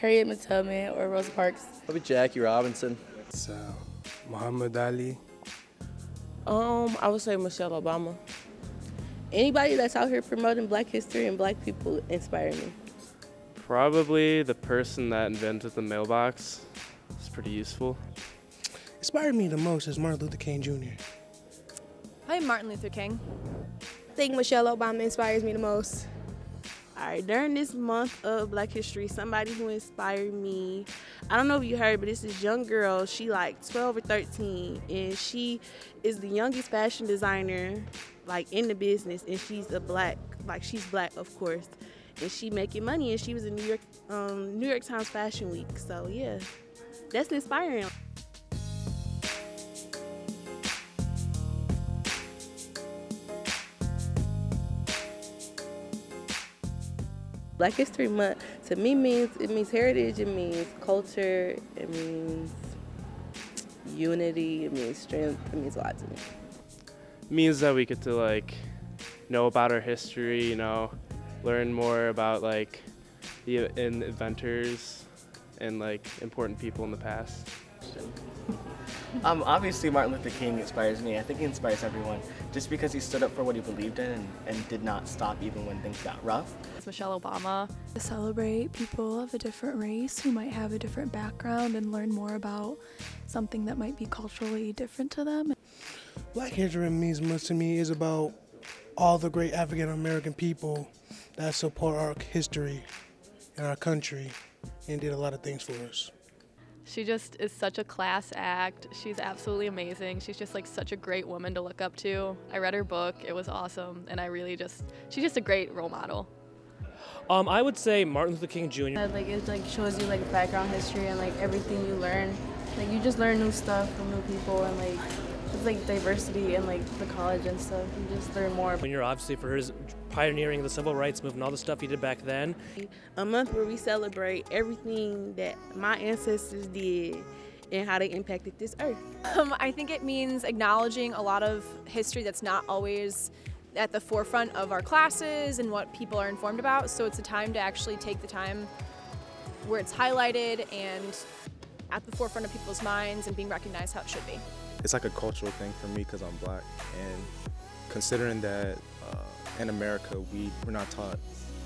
Harriet Tubman or Rosa Parks. Probably Jackie Robinson. It's uh, Muhammad Ali. Um, I would say Michelle Obama. Anybody that's out here promoting black history and black people inspire me. Probably the person that invented the mailbox. It's pretty useful. Inspired me the most is Martin Luther King Jr. Probably Martin Luther King. I think Michelle Obama inspires me the most. All right, during this month of Black History, somebody who inspired me, I don't know if you heard, but it's this young girl. She like 12 or 13, and she is the youngest fashion designer like in the business, and she's a black, like she's black, of course, and she making money, and she was in New York, um, New York Times Fashion Week. So yeah, that's inspiring. Black History Month to me means it means heritage, it means culture, it means unity, it means strength, it means a lot to me. means that we get to like know about our history, you know, learn more about like the inventors and like important people in the past. Um, obviously, Martin Luther King inspires me. I think he inspires everyone just because he stood up for what he believed in and, and did not stop even when things got rough. It's Michelle Obama. To celebrate people of a different race who might have a different background and learn more about something that might be culturally different to them. Black history means much to me is about all the great African American people that support our history and our country and did a lot of things for us. She just is such a class act. She's absolutely amazing. She's just like such a great woman to look up to. I read her book, it was awesome, and I really just, she's just a great role model. Um, I would say Martin Luther King Jr. like it like shows you like background history and like everything you learn. Like you just learn new stuff from new people and like it's like diversity and like the college and stuff. You just learn more. When you're obviously for his pioneering the civil rights movement, all the stuff he did back then. A month where we celebrate everything that my ancestors did and how they impacted this earth. Um, I think it means acknowledging a lot of history that's not always at the forefront of our classes and what people are informed about. So it's a time to actually take the time where it's highlighted and at the forefront of people's minds and being recognized how it should be. It's like a cultural thing for me because I'm black and considering that in America we, we're not taught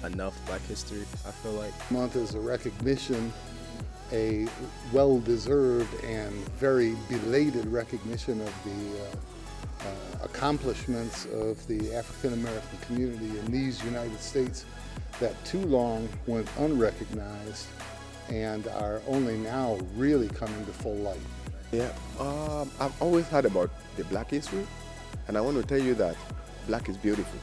enough black history, I feel like. Month is a recognition, a well-deserved and very belated recognition of the uh, uh, accomplishments of the African American community in these United States that too long went unrecognized and are only now really coming to full light. Yeah, um, I've always heard about the black history, and I want to tell you that black is beautiful.